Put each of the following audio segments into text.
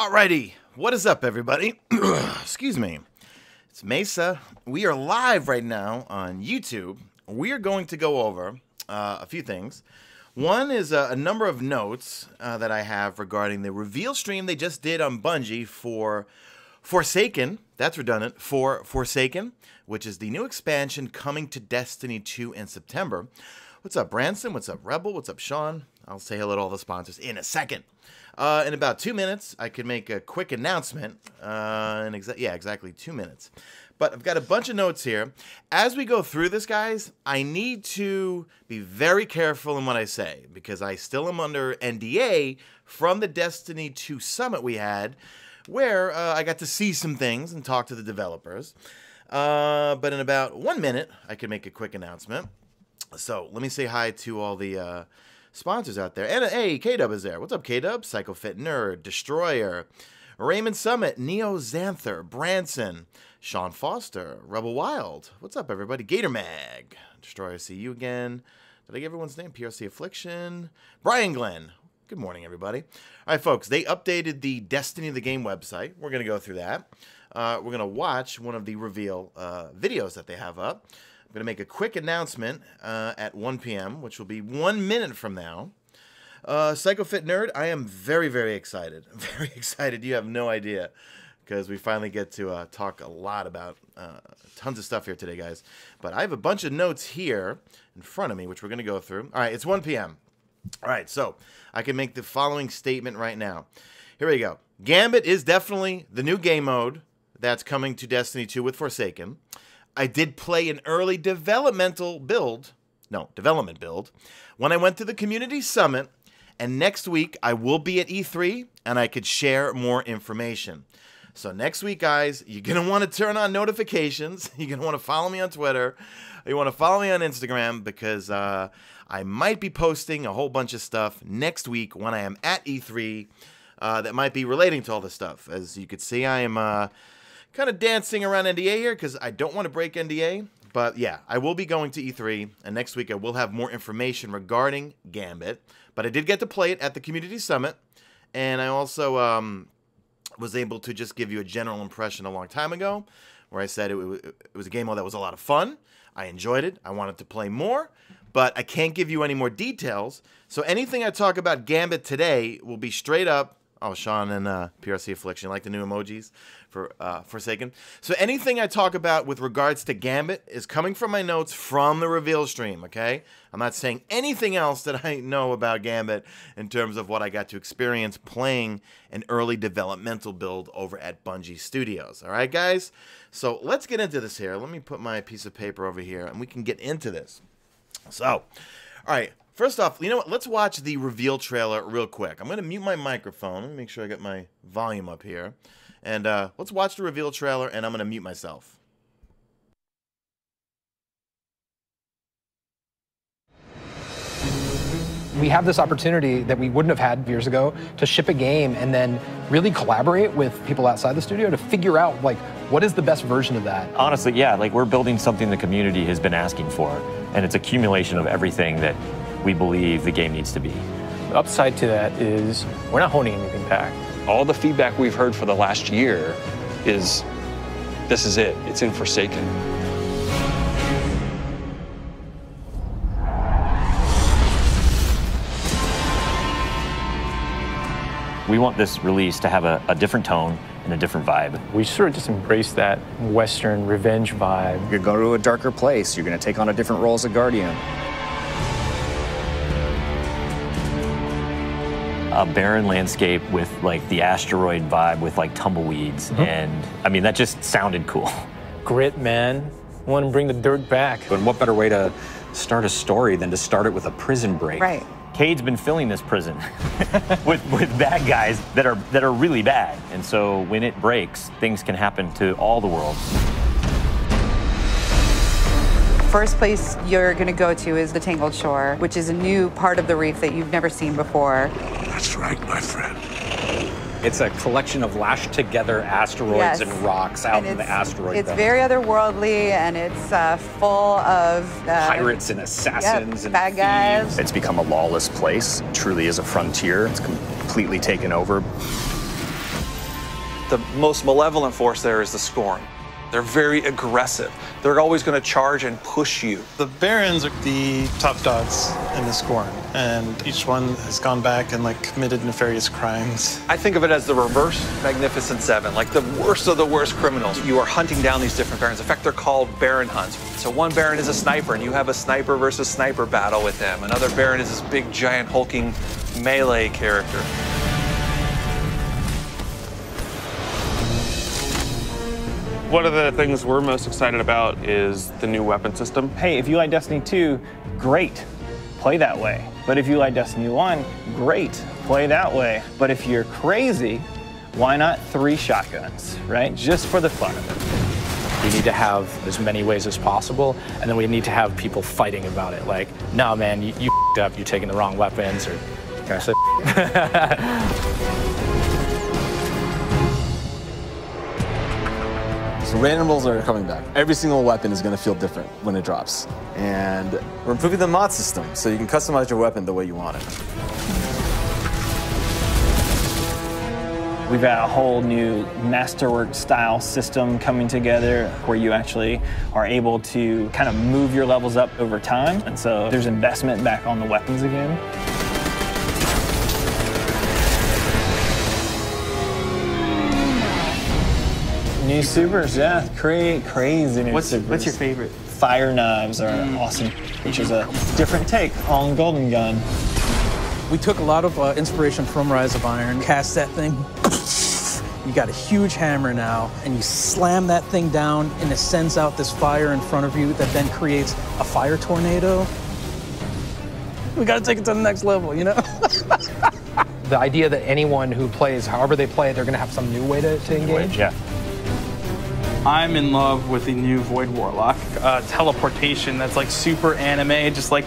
Alrighty, what is up, everybody? Excuse me. It's Mesa. We are live right now on YouTube. We are going to go over uh, a few things. One is a, a number of notes uh, that I have regarding the reveal stream they just did on Bungie for Forsaken. That's redundant. For Forsaken, which is the new expansion coming to Destiny 2 in September. What's up, Branson? What's up, Rebel? What's up, Sean? I'll say hello to all the sponsors in a second. Uh, in about two minutes, I could make a quick announcement. Uh, in exa- yeah, exactly two minutes. But I've got a bunch of notes here. As we go through this, guys, I need to be very careful in what I say because I still am under NDA from the Destiny 2 summit we had, where uh, I got to see some things and talk to the developers. Uh, but in about one minute, I can make a quick announcement. So let me say hi to all the uh, sponsors out there. And hey, K Dub is there. What's up, K Dub? Psychofit Nerd, Destroyer, Raymond Summit, Neo Xanther, Branson, Sean Foster, Rebel Wild. What's up, everybody? Gator Mag, Destroyer, see you again. Did I get everyone's name? PRC Affliction, Brian Glenn. Good morning, everybody. All right, folks, they updated the Destiny of the Game website. We're going to go through that. Uh, we're going to watch one of the reveal uh, videos that they have up. I'm going to make a quick announcement uh, at 1 p.m., which will be one minute from now. Uh, Psychofit Nerd, I am very, very excited. Very excited. You have no idea because we finally get to uh, talk a lot about uh, tons of stuff here today, guys. But I have a bunch of notes here in front of me, which we're going to go through. All right, it's 1 p.m. All right, so I can make the following statement right now. Here we go. Gambit is definitely the new game mode that's coming to Destiny 2 with Forsaken. I did play an early developmental build, no, development build, when I went to the community summit. And next week, I will be at E3 and I could share more information. So, next week, guys, you're to want to turn on notifications. You're to want to follow me on Twitter. You want to follow me on Instagram because uh, I might be posting a whole bunch of stuff next week when I am at E3 uh, that might be relating to all this stuff. As you could see, I am. Uh, kind of dancing around NDA here because I don't want to break NDA. But yeah, I will be going to E3, and next week I will have more information regarding Gambit. But I did get to play it at the Community Summit, and I also um, was able to just give you a general impression a long time ago, where I said it, it was a game that was a lot of fun. I enjoyed it. I wanted to play more, but I can't give you any more details. So anything I talk about Gambit today will be straight up. Oh, Sean and uh, PRC Affliction, like the new emojis? for uh, Forsaken. So anything I talk about with regards to Gambit is coming from my notes from the reveal stream. Okay, I'm not saying anything else that I know about Gambit in terms of what I got to experience playing an early developmental build over at Bungie Studios. All right, guys. So let's get into this here. Let me put my piece of paper over here, and we can get into this. So, all right. First off, you know what? Let's watch the reveal trailer real quick. I'm going to mute my microphone. Let me make sure I get my volume up here. And uh, let's watch the reveal trailer, and I'm going to mute myself. we have this opportunity that we wouldn't have had years ago to ship a game and then really collaborate with people outside the studio to figure out like what is the best version of that honestly yeah like we're building something the community has been asking for and it's accumulation of everything that we believe the game needs to be the upside to that is we're not holding anything back all the feedback we've heard for the last year is this is it, it's in Forsaken. We want this release to have a, a, different tone and a different vibe. We sort of just embrace that Western revenge vibe. You're going to a darker place. You're going to take on a different role as a Guardian. A barren landscape with like the asteroid vibe with like tumbleweeds. Mm-hmm. And I mean, that just sounded cool. Grit, man. Want to bring the dirt back. And what better way to start a story than to start it with a prison break? Right. Cayde's been filling this prison with, with bad guys that are that are really bad. And so when it breaks, things can happen to all the world. First place you're going to go to is the Tangled Shore, which is a new part of the reef that you've never seen before. That's right, my friend. It's a collection of lashed together asteroids yes. and rocks out and in the asteroid It's belt. very otherworldly and it's uh, full of uh, pirates and assassins yep, and bad guys. It's become a lawless place. It truly is a frontier. It's completely taken over. The most malevolent force there is the Scorn. They're very aggressive. They're always going to charge and push you. The Barons are the top dogs in the Scorn, and each one has gone back and like committed nefarious crimes. I think of it as the reverse Magnificent Seven, like the worst of the worst criminals. You are hunting down these different Barons. In fact, they're called Baron hunts. So one Baron is a sniper, and you have a sniper versus sniper battle with him. Another Baron is this big, giant, hulking melee character. One of the things we're most excited about is the new weapon system. Hey, if you like Destiny 2, great, play that way. But if you like Destiny 1, great, play that way. But if you're crazy, why not three shotguns, right? Just for the fun of it. We need to have as many ways as possible, and then we need to have people fighting about it. Like, no, man, you, you up, you're taking the wrong weapons, or can I say? So random rolls are coming back. Every single weapon is going to feel different when it drops. And we're improving the mod system, so you can customize your weapon the way you want it. We've got a whole new masterwork style system coming together where you actually are able to kind of move your levels up over time. And so there's investment back on the weapons again. New supers, yeah, cra crazy new what's, supers. What's your favorite? Fire knives are mm. awesome, which is a different take on Golden Gun. We took a lot of uh, inspiration from Rise of Iron, cast that thing. You got a huge hammer now, and you slam that thing down, and it sends out this fire in front of you that then creates a fire tornado. We got to take it to the next level, you know? the idea that anyone who plays, however they play, they're going to have some new way to, to engage. Yeah. I'm in love with the new Void Warlock uh, teleportation that's like super anime, just like.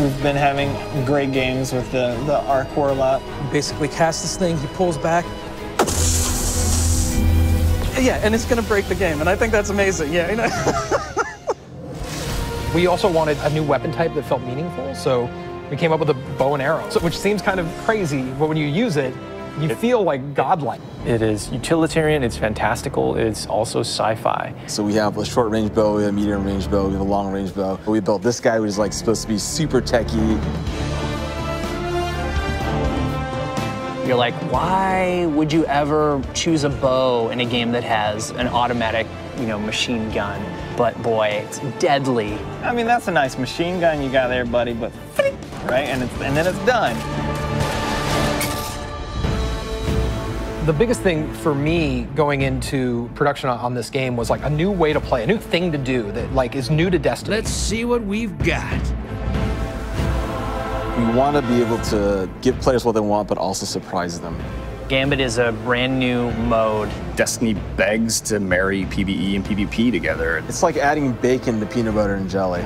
We've been having great games with the, the Arc Warlock. Basically, cast this thing, he pulls back. Yeah, and it's gonna break the game, and I think that's amazing. Yeah, you know. we also wanted a new weapon type that felt meaningful, so we came up with a bow and arrow, so, which seems kind of crazy, but when you use it, you it, feel like godlike. It is utilitarian, it's fantastical, it's also sci-fi. So we have a short range bow, we have a medium range bow, we have a long range bow. We built this guy which is like supposed to be super techy. You're like, why would you ever choose a bow in a game that has an automatic, you know, machine gun? But boy, it's deadly. I mean, that's a nice machine gun you got there, buddy, but right? And, it's, and then it's done. The biggest thing for me going into production on this game was like a new way to play, a new thing to do that like is new to Destiny. Let's see what we've got. We want to be able to give players what they want, but also surprise them. Gambit is a brand new mode. Destiny begs to marry PvE and PvP together. It's like adding bacon to peanut butter and jelly.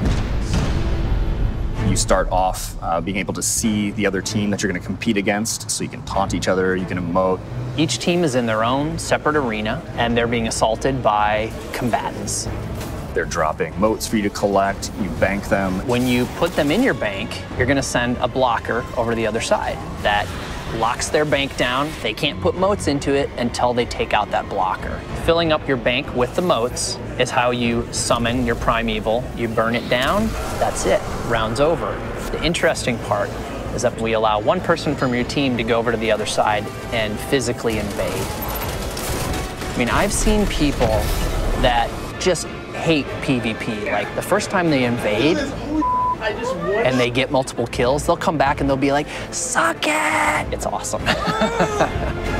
You start off uh, being able to see the other team that you're going to compete against, so you can taunt each other, you can emote. Each team is in their own separate arena, and they're being assaulted by combatants. They're dropping motes for you to collect, you bank them. When you put them in your bank, you're going to send a blocker over to the other side that locks their bank down. They can't put motes into it until they take out that blocker. Filling up your bank with the motes is how you summon your primeval. You burn it down, that's it, round's over. The interesting part is that we allow one person from your team to go over to the other side and physically invade. I mean, I've seen people that just hate PvP. Like the first time they invade, and they get multiple kills, they'll come back and they'll be like, suck it! It's awesome.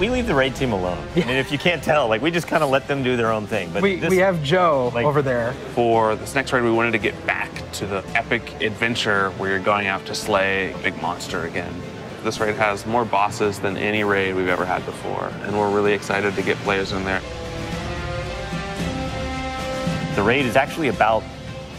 we leave the raid team alone. Yeah. I mean, if you can't tell, like we just kind of let them do their own thing. But we, this, we have Joe like, over there. For this next raid, we wanted to get back to the epic adventure where you're going out to slay a big monster again. This raid has more bosses than any raid we've ever had before, and we're really excited to get players in there. The raid is actually about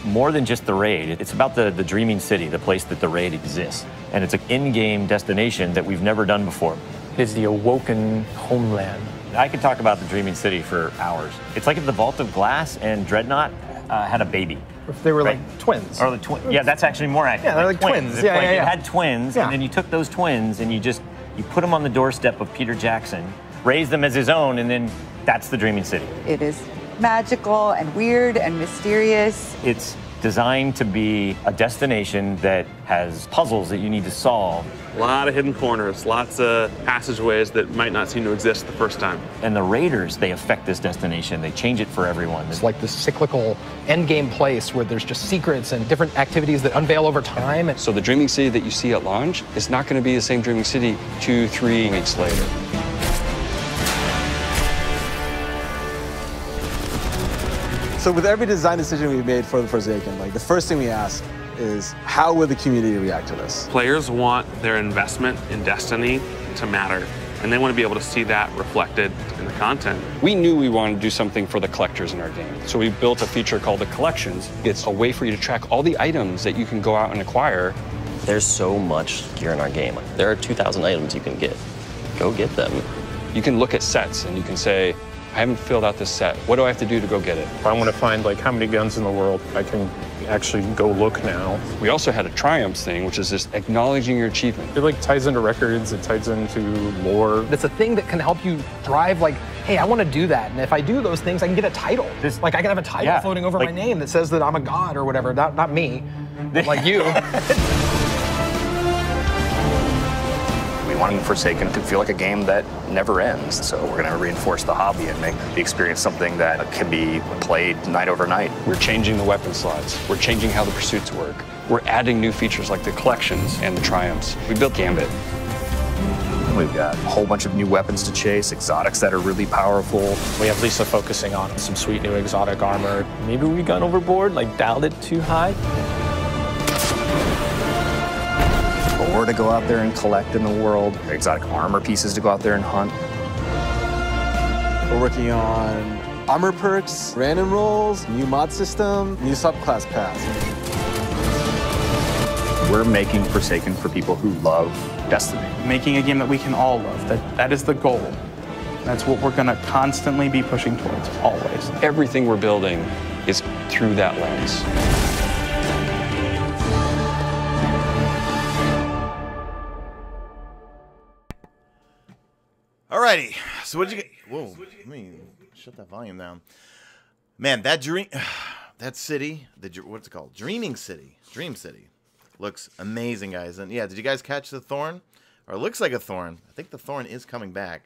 more than just the raid. It's about the, the dreaming city, the place that the raid exists. And it's an in-game destination that we've never done before. It's the awoken homeland. I could talk about the dreaming city for hours. It's like if the Vault of Glass and Dreadnought uh, had a baby. If they were right. like twins. Or the twin. Yeah, that's actually more accurate. Yeah, they're like, like twins. twins. Yeah, like yeah, yeah. You had twins, yeah. and then you took those twins and you just you put them on the doorstep of Peter Jackson, raised them as his own, and then that's the Dreaming City. It is magical and weird and mysterious. It's designed to be a destination that has puzzles that you need to solve. A lot of hidden corners, lots of passageways that might not seem to exist the first time. And the raiders, they affect this destination. They change it for everyone. It's like this cyclical endgame place where there's just secrets and different activities that unveil over time. So the Dreaming City that you see at launch is not going to be the same Dreaming City two, three weeks later. So with every design decision we made for the Forsaken, like the first thing we ask is how will the community react to this? Players want their investment in Destiny to matter, and they want to be able to see that reflected in the content. We knew we wanted to do something for the collectors in our game, so we built a feature called the Collections. It's a way for you to track all the items that you can go out and acquire. There's so much gear in our game. There are 2,000 items you can get. Go get them. You can look at sets and you can say, I haven't filled out this set. What do I have to do to go get it? If I want to find like how many guns in the world, I can actually go look now. We also had a triumphs thing, which is just acknowledging your achievement. It like ties into records, it ties into lore. It's a thing that can help you drive like, hey, I want to do that. And if I do those things, I can get a title. This, like I can have a title yeah, floating over like, my name that says that I'm a god or whatever. Not not me, like you. wanting Forsaken to feel like a game that never ends. So we're going to reinforce the hobby and make the experience something that can be played night over night. We're changing the weapon slots. We're changing how the pursuits work. We're adding new features like the collections and the triumphs. We built Gambit. We've got a whole bunch of new weapons to chase, exotics that are really powerful. We have Lisa focusing on some sweet new exotic armor. Maybe we gone overboard, like dialed it too high. Ore to go out there and collect in the world, exotic armor pieces to go out there and hunt. We're working on armor perks, random rolls, new mod system, new subclass paths. We're making Forsaken for people who love Destiny. Making a game that we can all love. That that is the goal. That's what we're going to constantly be pushing towards, always. Everything we're building is through that lens. So what'd you get? Whoa. Let me shut that volume down. Man, that dream, that city, the what's it called? Dreaming City, Dream City, looks amazing, guys. And yeah, did you guys catch the thorn? Or it looks like a thorn. I think the thorn is coming back.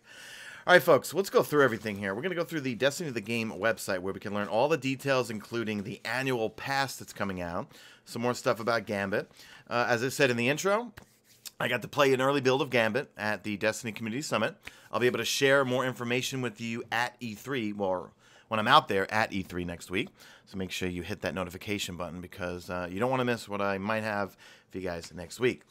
All right, folks, let's go through everything here. We're going to go through the Destiny of the Game website where we can learn all the details, including the annual pass that's coming out, some more stuff about Gambit. Uh, as I said in the intro, I got to play an early build of Gambit at the Destiny Community Summit. I'll be able to share more information with you at E3, or when I'm out there at E3 next week. So make sure you hit that notification button because uh, you don't want to miss what I might have for you guys next week.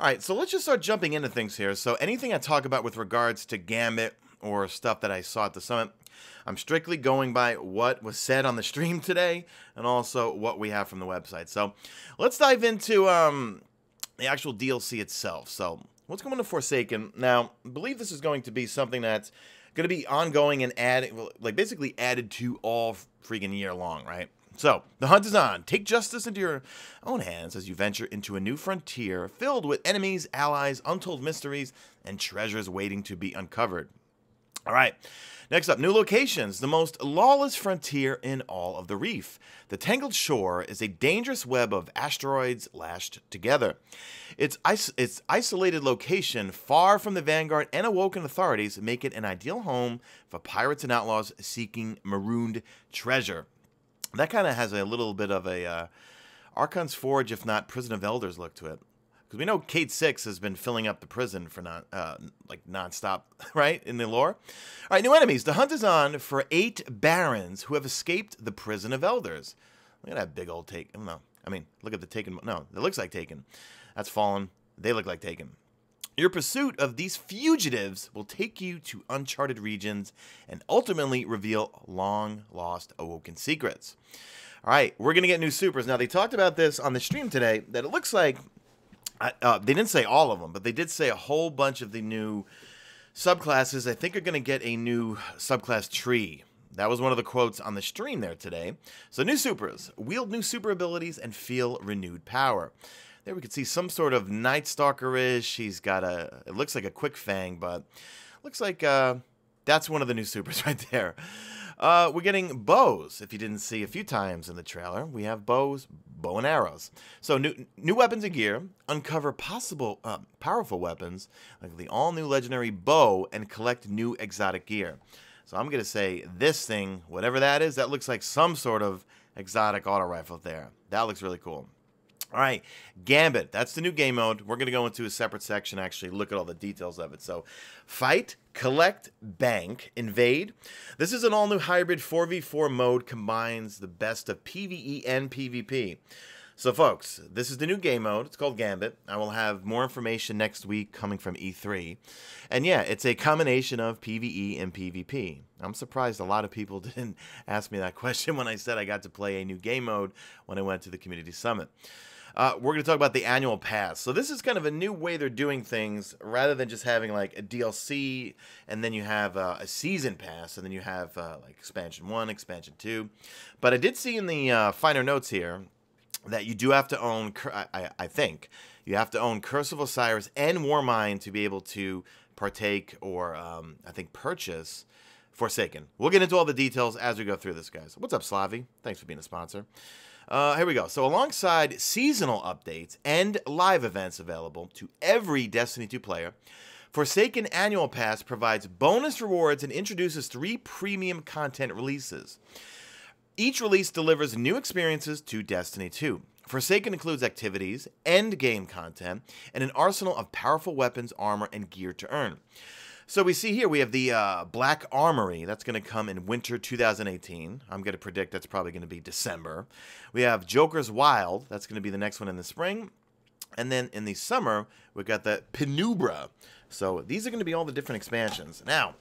All right, so let's just start jumping into things here. So anything I talk about with regards to Gambit or stuff that I saw at the summit, I'm strictly going by what was said on the stream today and also what we have from the website. So let's dive into um, the actual DLC itself. So, what's going to Forsaken? Now, I believe this is going to be something that's going to be ongoing and added, like basically added to all freaking year long, right? So, the hunt is on. Take justice into your own hands as you venture into a new frontier filled with enemies, allies, untold mysteries, and treasures waiting to be uncovered. All right. Next up, new locations. The most lawless frontier in all of the reef. The Tangled Shore is a dangerous web of asteroids lashed together. Its, is- its isolated location, far from the Vanguard and awoken authorities, make it an ideal home for pirates and outlaws seeking marooned treasure. That kind of has a little bit of a uh, Archon's Forge, if not Prison of Elders, look to it because we know Cayde-6 has been filling up the prison for not uh, like nonstop, right? In the lore. All right, new enemies. The hunt is on for eight barons who have escaped the prison of elders. Look at that big old take. No, I mean, look at the taken. No, it looks like taken. That's fallen. They look like taken. Your pursuit of these fugitives will take you to uncharted regions and ultimately reveal long lost awoken secrets. All right, we're going to get new supers. Now, they talked about this on the stream today that it looks like uh, they didn't say all of them, but they did say a whole bunch of the new subclasses. I think are going to get a new subclass tree. That was one of the quotes on the stream there today. So, new supers wield new super abilities and feel renewed power. There we could see some sort of Night Stalker-ish. He's got a, it looks like a quick fang, but looks like uh, that's one of the new supers right there. Uh, we're getting bows. If you didn't see a few times in the trailer, we have bows, bow and arrows. So new new weapons and gear. Uncover possible uh, powerful weapons like the all new legendary bow and collect new exotic gear. So I'm gonna say this thing, whatever that is, that looks like some sort of exotic auto rifle there. That looks really cool. All right, Gambit. That's the new game mode. We're going to go into a separate section, actually, look at all the details of it. So, fight, collect, bank, invade. This is an all new hybrid 4v4 mode, combines the best of PvE and PvP. So, folks, this is the new game mode. It's called Gambit. I will have more information next week coming from E3. And yeah, it's a combination of PvE and PvP. I'm surprised a lot of people didn't ask me that question when I said I got to play a new game mode when I went to the Community Summit. Uh, we're going to talk about the annual pass. So this is kind of a new way they're doing things, rather than just having like a DLC and then you have uh, a season pass and then you have uh, like expansion one, expansion two. But I did see in the uh, finer notes here that you do have to own. I, I think you have to own Curse of Osiris and Warmind to be able to partake or um, I think purchase. Forsaken. We'll get into all the details as we go through this, guys. What's up, Slavi? Thanks for being a sponsor. Uh, here we go. So, alongside seasonal updates and live events available to every Destiny 2 player, Forsaken Annual Pass provides bonus rewards and introduces three premium content releases. Each release delivers new experiences to Destiny 2. Forsaken includes activities, end game content, and an arsenal of powerful weapons, armor, and gear to earn. So we see here we have the uh, Black Armory. That's going to come in winter 2018. I'm going to predict that's probably going to be December. We have Joker's Wild. That's going to be the next one in the spring. And then in the summer, we've got the Penumbra. So these are going to be all the different expansions. Now,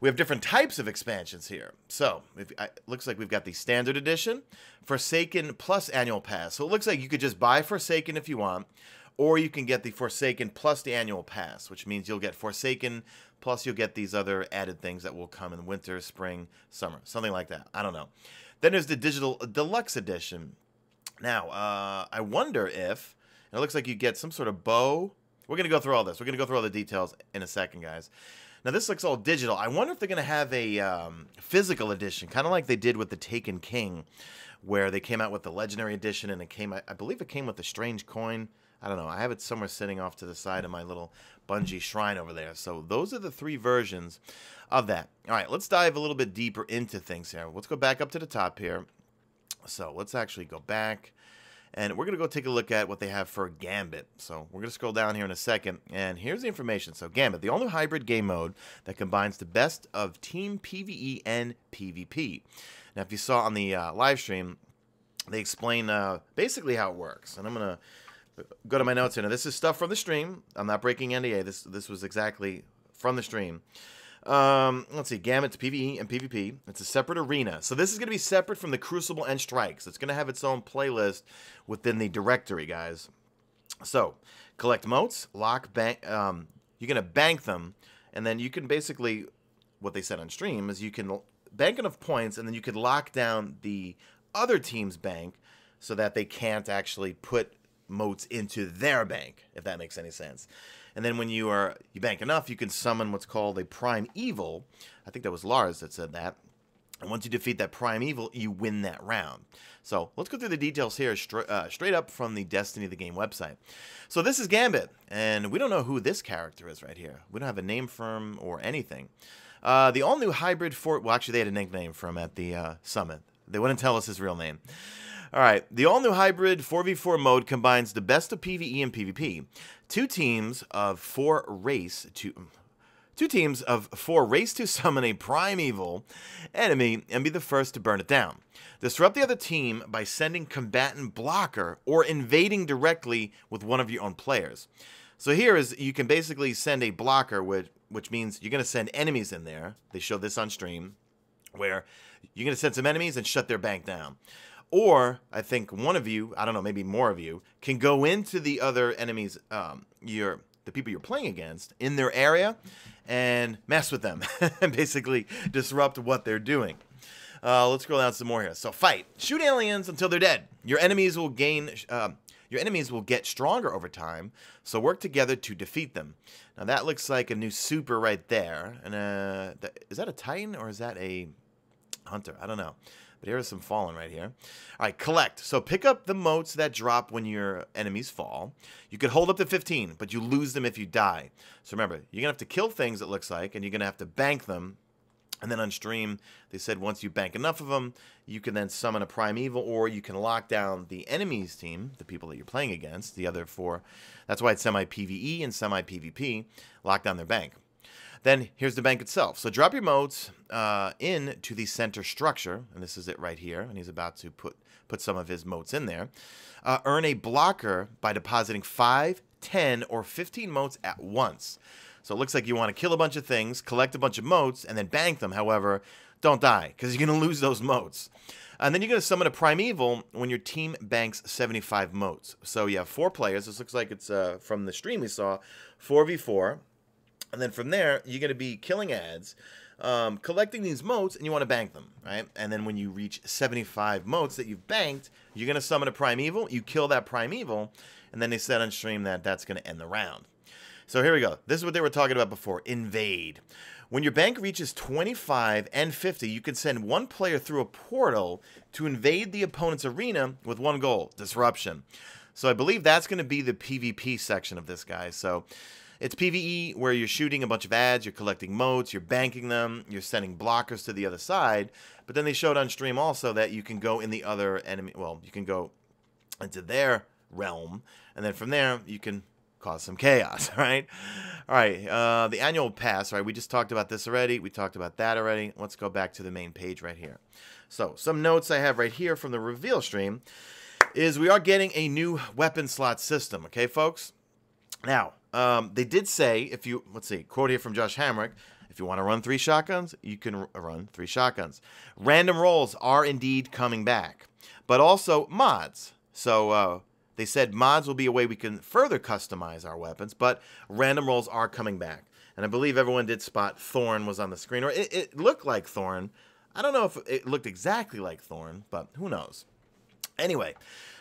we have different types of expansions here. So it looks like we've got the Standard Edition, Forsaken Plus Annual Pass. So it looks like you could just buy Forsaken if you want, or you can get the Forsaken plus the Annual Pass, which means you'll get Forsaken Plus, you'll get these other added things that will come in winter, spring, summer, something like that. I don't know. Then there's the digital deluxe edition. Now, uh, I wonder if it looks like you get some sort of bow. We're gonna go through all this. We're gonna go through all the details in a second, guys. Now this looks all digital. I wonder if they're gonna have a um, physical edition, kind of like they did with the Taken King, where they came out with the Legendary Edition, and it came. I believe it came with the Strange Coin. I don't know. I have it somewhere sitting off to the side of my little Bungie shrine over there. So those are the three versions of that. All right, let's dive a little bit deeper into things here. Let's go back up to the top here. So let's actually go back. And we're going to go take a look at what they have for Gambit. So we're going to scroll down here in a second. And here's the information. So Gambit, the all-new hybrid game mode that combines the best of Team PvE and PvP. Now, if you saw on the uh, live stream, they explain uh, basically how it works. And I'm going to go to my notes here. Now, this is stuff from the stream. I'm not breaking NDA. This this was exactly from the stream. Um, let's see, Gambit's PvE and PvP. It's a separate arena. So this is going to be separate from the Crucible and Strikes. It's going to have its own playlist within the directory, guys. So, collect motes, lock, bank. Um, you're going to bank them, and then you can basically, what they said on stream is you can bank enough points, and then you could lock down the other team's bank so that they can't actually put motes into their bank, if that makes any sense. And then when you are you bank enough, you can summon what's called a primeval. I think that was Lars that said that. And once you defeat that primeval, you win that round. So let's go through the details here uh, straight up from the Destiny of the Game website. So this is Gambit, and we don't know who this character is right here. We don't have a name for him or anything. Uh, the all-new hybrid fort. Well, actually, they had a nickname for him at the uh, summit. They wouldn't tell us his real name. All right, the all new hybrid 4v4 mode combines the best of PvE and PvP. Two teams of four race to. Mm, two teams of four race to summon a primeval enemy and be the first to burn it down. Disrupt the other team by sending combatant blocker or invading directly with one of your own players. So here is you can basically send a blocker, which which means you're going to send enemies in there. They show this on stream, where you're going to send some enemies and shut their bank down. Or I think one of you, I don't know, maybe more of you, can go into the other enemies, um, your the people you're playing against in their area, and mess with them, and basically disrupt what they're doing. Uh, let's scroll down some more here. So fight. Shoot aliens until they're dead. Your enemies will gain. Uh, your enemies will get stronger over time, so work together to defeat them. Now that looks like a new super right there. And uh, that, is that a Titan or is that a Hunter? I don't know. But here is some fallen right here. All right, collect. So pick up the motes that drop when your enemies fall. You could hold up to 15, but you lose them if you die. So remember, you're going to have to kill things, it looks like, and you're going to have to bank them and then on stream, they said once you bank enough of them, you can then summon a Primeval, or you can lock down the enemy's team, the people that you're playing against, the other four. That's why it's semi PvE and semi PvP. Lock down their bank. Then here's the bank itself. So drop your motes uh, into the center structure, and this is it right here. And he's about to put put some of his motes in there. Uh, earn a blocker by depositing 5, 10, or 15 motes at once. So it looks like you want to kill a bunch of things, collect a bunch of motes, and then bank them. However, don't die, because you're going to lose those motes. And then you're going to summon a Primeval when your team banks 75 motes. So you have four players. This looks like it's uh, from the stream we saw, 4v4. And then from there, you're going to be killing ads, um, collecting these motes, and you want to bank them, right? And then when you reach 75 motes that you've banked, you're going to summon a Primeval. You kill that Primeval, and then they said on stream that that's going to end the round. So here we go. This is what they were talking about before. Invade. When your bank reaches 25 and 50, you can send one player through a portal to invade the opponent's arena with one goal, disruption. So I believe that's going to be the PvP section of this guy. So it's PvE where you're shooting a bunch of ads, you're collecting motes, you're banking them, you're sending blockers to the other side. But then they showed on stream also that you can go in the other enemy, well, you can go into their realm, and then from there you can cause some chaos, right? All right, uh, the annual pass, right? We just talked about this already. We talked about that already. Let's go back to the main page right here. So, some notes I have right here from the reveal stream is we are getting a new weapon slot system, okay, folks? Now, um, they did say, if you, let's see, quote here from Josh Hamrick, if you want to run three shotguns, you can run three shotguns. Random rolls are indeed coming back, but also mods. So, uh, they said mods will be a way we can further customize our weapons, but random rolls are coming back. And I believe everyone did spot Thorn was on the screen, or it, it looked like Thorn. I don't know if it looked exactly like Thorn, but who knows. Anyway,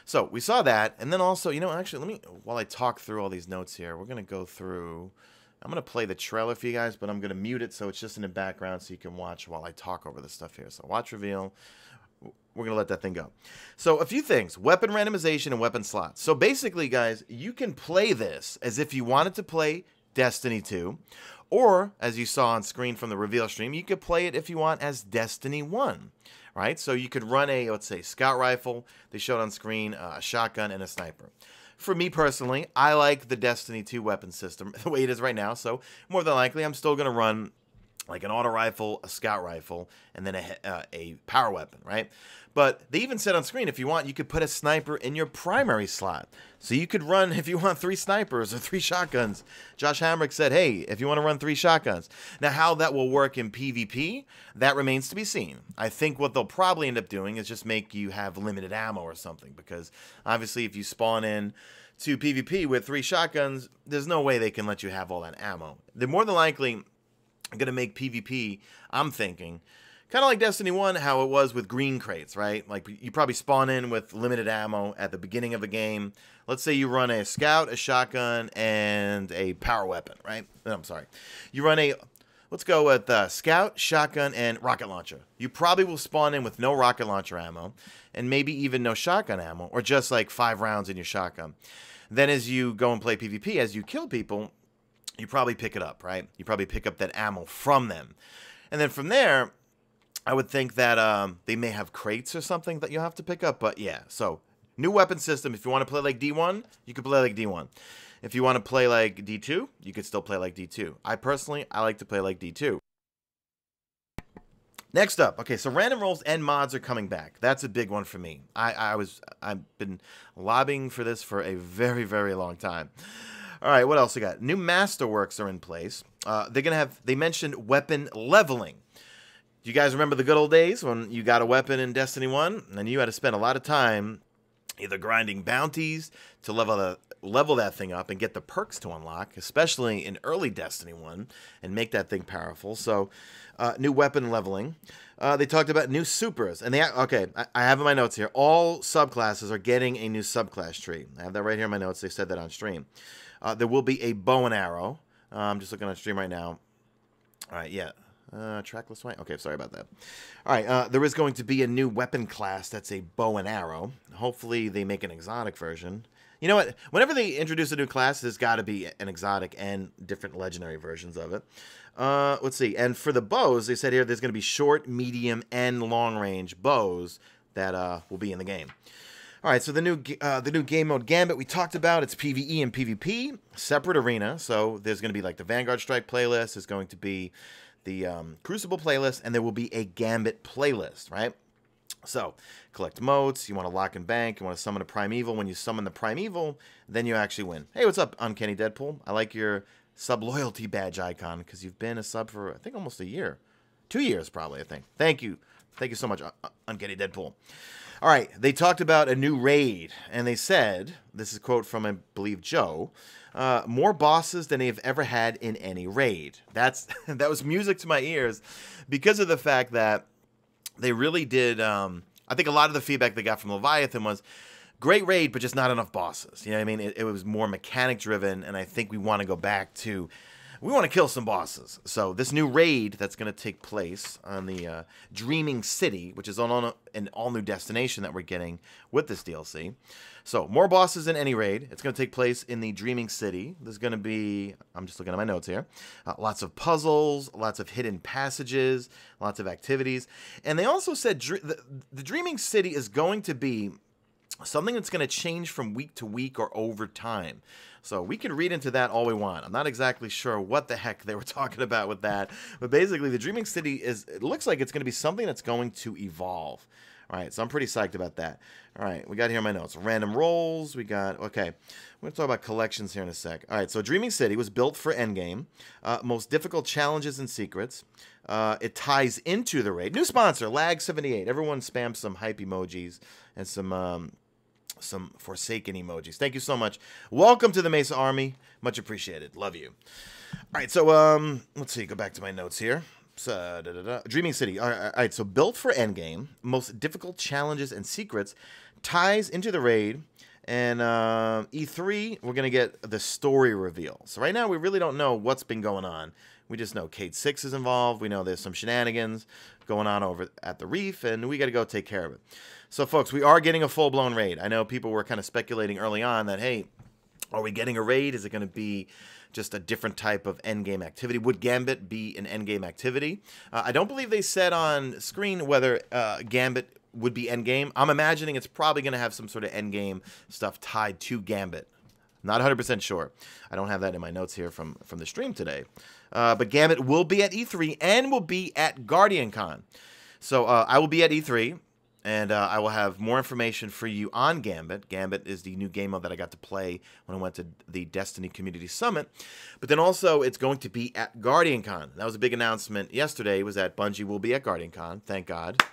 so we saw that, and then also, you know, actually, let me, while I talk through all these notes here, we're going to go through, I'm going to play the trailer for you guys, but I'm going to mute it so it's just in the background so you can watch while I talk over the stuff here. So watch reveal, we're going to let that thing go. So, a few things weapon randomization and weapon slots. So, basically, guys, you can play this as if you wanted to play Destiny 2, or as you saw on screen from the reveal stream, you could play it if you want as Destiny 1, right? So, you could run a, let's say, scout rifle. They showed on screen uh, a shotgun and a sniper. For me personally, I like the Destiny 2 weapon system the way it is right now. So, more than likely, I'm still going to run like an auto rifle, a scout rifle, and then a, uh, a power weapon, right? But they even said on screen, if you want, you could put a sniper in your primary slot. So you could run, if you want, three snipers or three shotguns. Josh Hamrick said, hey, if you want to run three shotguns. Now, how that will work in PvP, that remains to be seen. I think what they'll probably end up doing is just make you have limited ammo or something. Because obviously, if you spawn in to PvP with three shotguns, there's no way they can let you have all that ammo. They're more than likely going to make PvP, I'm thinking, kind of like Destiny 1, how it was with green crates, right? Like you probably spawn in with limited ammo at the beginning of a game. Let's say you run a scout, a shotgun, and a power weapon, right? I'm sorry. You run a, let's go with uh, scout, shotgun, and rocket launcher. You probably will spawn in with no rocket launcher ammo, and maybe even no shotgun ammo, or just like five rounds in your shotgun. Then as you go and play PvP, as you kill people, you probably pick it up, right? You probably pick up that ammo from them. And then from there, I would think that um, they may have crates or something that you'll have to pick up. But yeah, so new weapon system. If you want to play like D1, you can play like D1. If you want to play like D2, you could still play like D2. I personally, I like to play like D2. Next up, okay, so random rolls and mods are coming back. That's a big one for me. I, I was I've been lobbying for this for a very very long time. All right, what else we got? New masterworks are in place. Uh, they're gonna have. They mentioned weapon leveling. Do you guys remember the good old days when you got a weapon in Destiny 1 and you had to spend a lot of time either grinding bounties to level the level that thing up and get the perks to unlock, especially in early Destiny 1, and make that thing powerful. So, uh, new weapon leveling. Uh, they talked about new supers, and they okay. I, I, have in my notes here. All subclasses are getting a new subclass tree. I have that right here in my notes. They said that on stream. Uh, there will be a bow and arrow. Uh, I'm just looking on stream right now. All right, yeah. Uh, trackless white. Okay, sorry about that. All right, uh, there is going to be a new weapon class that's a bow and arrow. Hopefully, they make an exotic version. You know what? Whenever they introduce a new class, there's got to be an exotic and different legendary versions of it. Uh, let's see. And for the bows, they said here there's going to be short, medium, and long range bows that uh, will be in the game. All right, so the new uh, the new game mode Gambit we talked about. It's PVE and PvP, separate arena. So there's going to be like the Vanguard Strike playlist. There's going to be the um, Crucible playlist, and there will be a Gambit playlist. Right. So, collect motes, you want to lock and bank, you want to summon a Primeval. When you summon the Primeval, then you actually win. Hey, what's up, Uncanny Deadpool? I like your sub loyalty badge icon because you've been a sub for, I think, almost a year. Two years, probably, I think. Thank you. Thank you so much, Uncanny Deadpool. All right, they talked about a new raid, and they said, this is a quote from, I believe, Joe, uh, more bosses than they've ever had in any raid. That's That was music to my ears because of the fact that they really did. Um, I think a lot of the feedback they got from Leviathan was great raid, but just not enough bosses. You know what I mean? It, it was more mechanic driven, and I think we want to go back to. We want to kill some bosses. So this new raid that's going to take place on the uh, Dreaming City, which is on an all new destination that we're getting with this DLC. So, more bosses in any raid. It's going to take place in the Dreaming City. There's going to be, I'm just looking at my notes here, uh, lots of puzzles, lots of hidden passages, lots of activities. And they also said the, the Dreaming City is going to be something that's going to change from week to week or over time. So we can read into that all we want. I'm not exactly sure what the heck they were talking about with that, but basically the Dreaming City is it looks like it's going to be something that's going to evolve. All right, so I'm pretty psyched about that. All right, we got here my notes. Random rolls. We got, okay. We're going to talk about collections here in a sec. All right, so Dreaming City was built for Endgame. Uh, most difficult challenges and secrets. Uh, it ties into the raid. New sponsor, Lag78. Everyone spam some hype emojis and some um, some Forsaken emojis. Thank you so much. Welcome to the Mesa Army. Much appreciated. Love you. All right, so um, let's see. Go back to my notes here. Uh, da, da, da. Dreaming City. All right, all right, so built for Endgame, most difficult challenges and secrets ties into the raid. And uh, E3, we're going to get the story reveal. So right now, we really don't know what's been going on. We just know Cayde-6 is involved. We know there's some shenanigans going on over at the reef, and we got to go take care of it. So, folks, we are getting a full blown raid. I know people were kind of speculating early on that, hey, are we getting a raid? Is it going to be just a different type of endgame activity. Would Gambit be an endgame activity? Uh, I don't believe they said on screen whether uh, Gambit would be endgame. I'm imagining it's probably going to have some sort of endgame stuff tied to Gambit. Not 100% sure. I don't have that in my notes here from, from the stream today. Uh, but Gambit will be at E3 and will be at GuardianCon. So uh, I will be at E3 and uh, I will have more information for you on Gambit. Gambit is the new game mode that I got to play when I went to the Destiny Community Summit. But then also, it's going to be at GuardianCon. That was a big announcement yesterday, was that Bungie will be at GuardianCon. Thank God.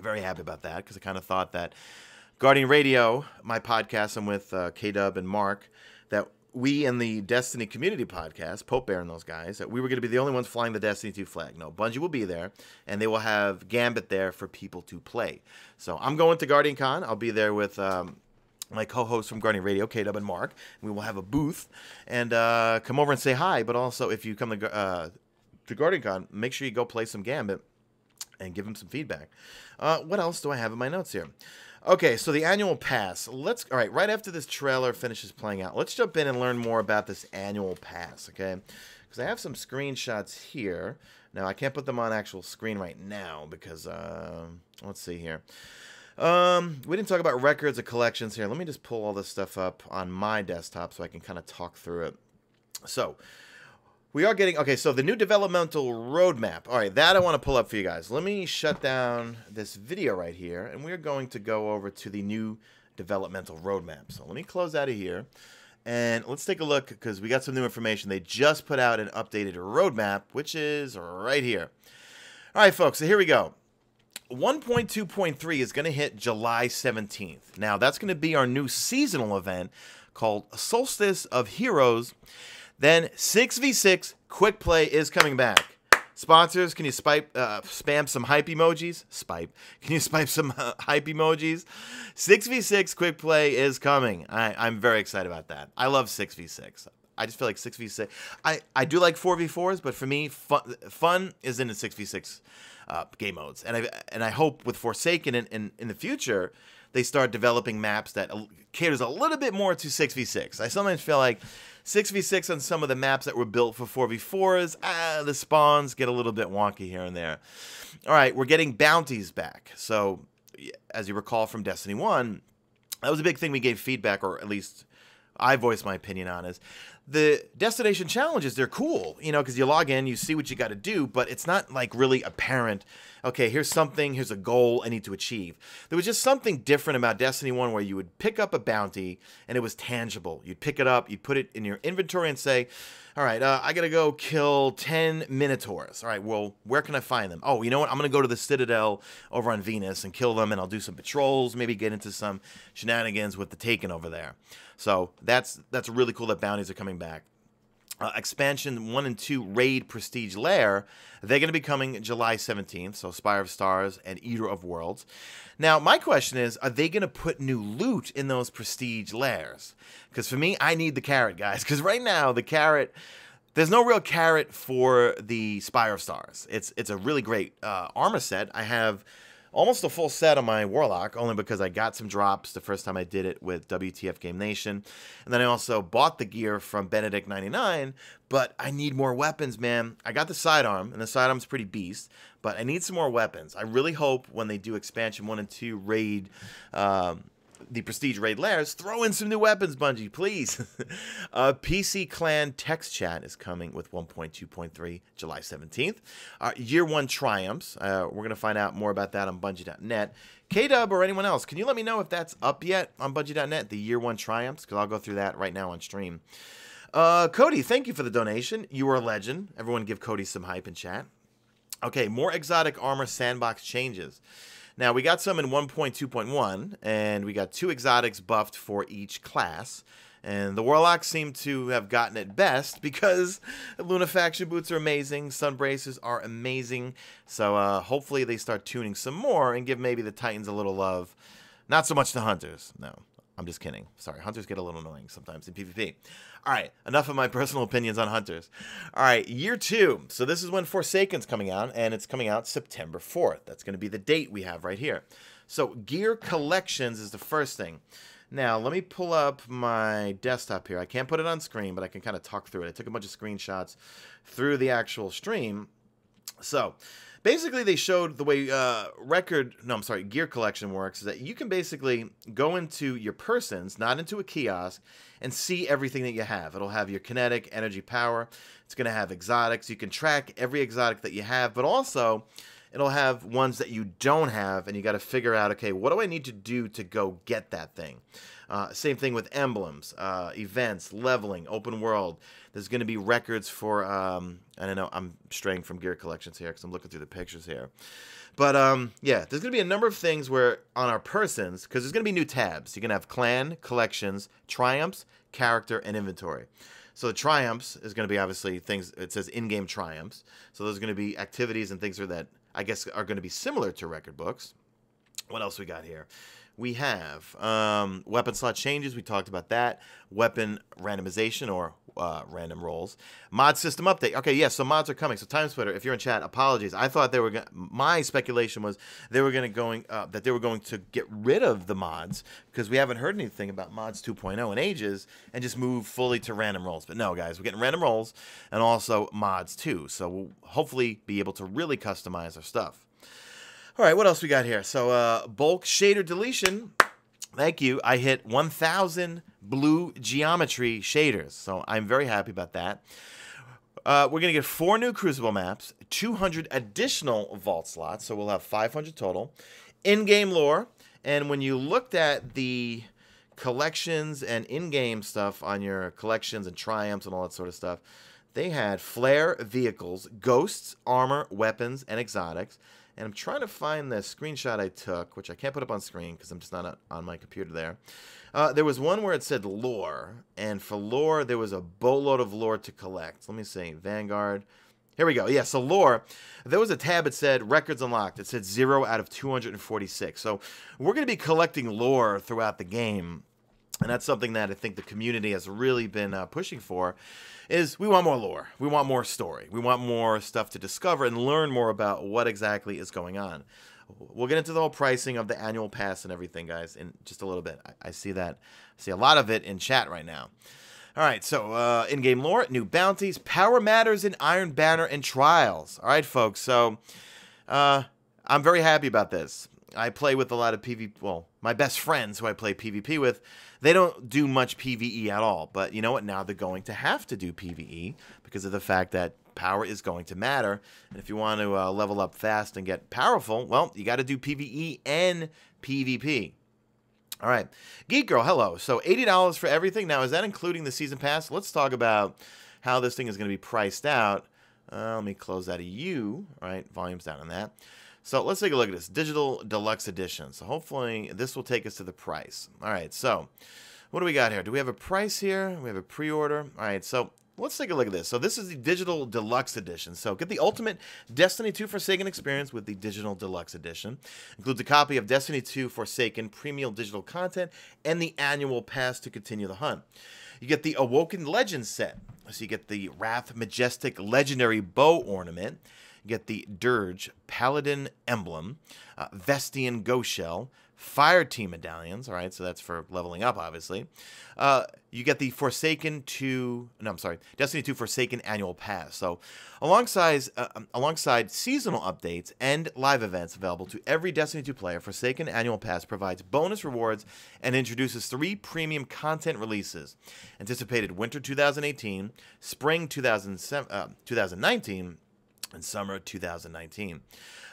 Very happy about that, because I kind of thought that Guardian Radio, my podcast, I'm with uh, K-Dub and Mark, that we in the Destiny Community Podcast, Pope Bear and those guys, that we were going to be the only ones flying the Destiny 2 flag. No, Bungie will be there, and they will have Gambit there for people to play. So I'm going to GuardianCon. I'll be there with um, my co-hosts from Guardian Radio, K-Dub and Mark. We will have a booth and uh, come over and say hi. But also, if you come to, uh, to GuardianCon, make sure you go play some Gambit and give them some feedback. Uh, what else do I have in my notes here? Okay, so the annual pass. Let's all right. Right after this trailer finishes playing out, let's jump in and learn more about this annual pass. Okay, because I have some screenshots here. Now I can't put them on actual screen right now because uh, let's see here. Um, we didn't talk about records or collections here. Let me just pull all this stuff up on my desktop so I can kind of talk through it. So, we are getting okay so the new developmental roadmap. All right that i want to pull up for you guys. Let me shut down this video right here and we're going to go over to the new developmental roadmap. So let me close out of here and let's take a look because we got some new information. They just put out an updated roadmap which is right here. All right folks so here we go. 1.2.3 is going to hit July 17th. Now, that's going to be our new seasonal event called Solstice of Heroes. Then 6v6 Quick Play is coming back. Sponsors, can you spipe, uh, spam some hype emojis? Spipe. Can you spipe some uh, hype emojis? 6v6 Quick Play is coming. I, I'm very excited about that. I love 6v6. I just feel like 6v6. I, I do like 4v4s, but for me, fun, fun is in the 6v6 uh, game modes. And I, and I hope with Forsaken in, in, in the future, they start developing maps that caters a little bit more to 6v6. I sometimes feel like 6v6 on some of the maps that were built for 4v4s, ah, the spawns get a little bit wonky here and there. All right, we're getting bounties back. So, as you recall from Destiny 1, that was a big thing we gave feedback, or at least I voiced my opinion on, is the destination challenges they're cool you know because you log in you see what you got to do but it's not like really apparent okay here's something here's a goal i need to achieve. There was just something different about destiny 1 where you would pick up a bounty and it was tangible. You'd pick it up you'd put it in your inventory and say all right uh, i gotta go kill 10 minotaurs. All right well where can i find them? Oh you know what? I'm gonna go to the citadel over on venus and kill them and i'll do some patrols maybe get into some shenanigans with the taken over there so that's that's really cool that bounties are coming back. Uh, expansion 1 and 2 Raid Prestige Lair, they're going to be coming July 17th, so Spire of Stars and Eater of Worlds. Now, my question is, are they going to put new loot in those Prestige Lairs? Because for me, I need the carrot, guys, because right now, the carrot... There's no real carrot for the Spire of Stars. It's it's a really great uh, armor set. I have almost a full set on my Warlock, only because I got some drops the first time I did it with WTF Game Nation. And then I also bought the gear from Benedict99, but I need more weapons, man. I got the sidearm, and the sidearm's pretty beast, but I need some more weapons. I really hope when they do expansion 1 and 2 raid um, the Prestige Raid Lairs, throw in some new weapons, Bungie, please. uh, PC Clan Text Chat is coming with 1.2.3 July 17th. Uh, year one triumphs. Uh, we're going to find out more about that on Bungie.net. KDub or anyone else, can you let me know if that's up yet on Bungie.net, the year one triumphs? Because I'll go through that right now on stream. Uh, Cody, thank you for the donation. You are a legend. Everyone give Cody some hype in chat. Okay, more exotic armor sandbox changes. Now, we got some in 1.2.1, and we got two exotics buffed for each class. And the Warlocks seem to have gotten it best because Lunafaction boots are amazing, Sunbracers are amazing. So uh, hopefully they start tuning some more and give maybe the Titans a little love. Not so much the Hunters, no. I'm just kidding. Sorry, hunters get a little annoying sometimes in PvP. All right, enough of my personal opinions on hunters. All right, year two. So this is when Forsaken's coming out, and it's coming out September 4th. That's going to be the date we have right here. So gear collections is the first thing. Now, let me pull up my desktop here. I can't put it on screen, but I can kind of talk through it. I took a bunch of screenshots through the actual stream. So, basically they showed the way uh, record no i'm sorry gear collection works is that you can basically go into your persons not into a kiosk and see everything that you have. It'll have your kinetic energy power. It's going to have exotics. You can track every exotic that you have but also it'll have ones that you don't have and you got to figure out okay what do i need to do to go get that thing uh, same thing with emblems uh, events leveling open world there's going to be records for, um, I don't know, I'm straying from gear collections here because I'm looking through the pictures here. But um, yeah, there's going to be a number of things where on our persons, because there's going to be new tabs. You're going to have clan, collections, triumphs, character, and inventory. So the triumphs is going to be obviously things, it says in-game triumphs. So there's going to be activities and things that I guess are going to be similar to record books. What else we got here? We have um, weapon slot changes. We talked about that. Weapon randomization or uh, random rolls. Mod system update. Okay, yes, yeah, so mods are coming. So Time Splitter, if you're in chat, apologies. I thought they were going my speculation was they were going to going uh, that they were going to get rid of the mods because we haven't heard anything about mods 2.0 in ages and just move fully to random rolls. But no, guys, we're getting random rolls and also mods too. So we'll hopefully be able to really customize our stuff. All right, what else we got here? So uh, bulk shader deletion. Thank you. I hit 1,000 blue geometry shaders, so I'm very happy about that. Uh, we're going to get four new Crucible maps, 200 additional vault slots, so we'll have 500 total. In-game lore, and when you looked at the collections and in-game stuff on your collections and triumphs and all that sort of stuff, they had flare vehicles, ghosts, armor, weapons, and exotics And I'm trying to find the screenshot I took, which I can't put up on screen because I'm just not on my computer there. Uh, there was one where it said lore, and for lore, there was a boatload of lore to collect. Let me see. Vanguard. Here we go. Yeah, so lore. There was a tab that said records unlocked. It said 0 out of 246. So we're going to be collecting lore throughout the game. And that's something that I think the community has really been uh, pushing for is we want more lore. We want more story. We want more stuff to discover and learn more about what exactly is going on. We'll get into the whole pricing of the annual pass and everything, guys, in just a little bit. I, I see that. I see a lot of it in chat right now. All right, so uh, in-game lore, new bounties, power matters in Iron Banner and Trials. All right, folks, so uh, I'm very happy about this. I play with a lot of PvP, well, my best friends who I play PvP with, they don't do much PvE at all. But you know what? Now they're going to have to do PvE because of the fact that power is going to matter. And if you want to uh, level up fast and get powerful, well, you got to do PvE and PvP. All right. Geek Girl, hello. So $80 for everything. Now, is that including the season pass? Let's talk about how this thing is going to be priced out. Uh, let me close that of you. All right, volume's down on that. So let's take a look at this. Digital Deluxe Edition. So hopefully this will take us to the price. All right, so what do we got here? Do we have a price here? We have a pre-order. All right, so let's take a look at this. So this is the Digital Deluxe Edition. So get the ultimate Destiny 2 Forsaken experience with the Digital Deluxe Edition. Includes a copy of Destiny 2 Forsaken premium digital content and the annual pass to continue the hunt. You get the Awoken Legends set. So you get the Wrath Majestic Legendary Bow Ornament. Get the Dirge Paladin Emblem, uh, Vestian Ghost Shell, Fire Team medallions. All right, so that's for leveling up, obviously. Uh, you get the Forsaken 2, no, I'm sorry, Destiny 2 Forsaken Annual Pass. So, alongside uh, um, alongside seasonal updates and live events available to every Destiny 2 player, Forsaken Annual Pass provides bonus rewards and introduces three premium content releases: anticipated Winter 2018, Spring 2007, uh, 2019 in summer 2019.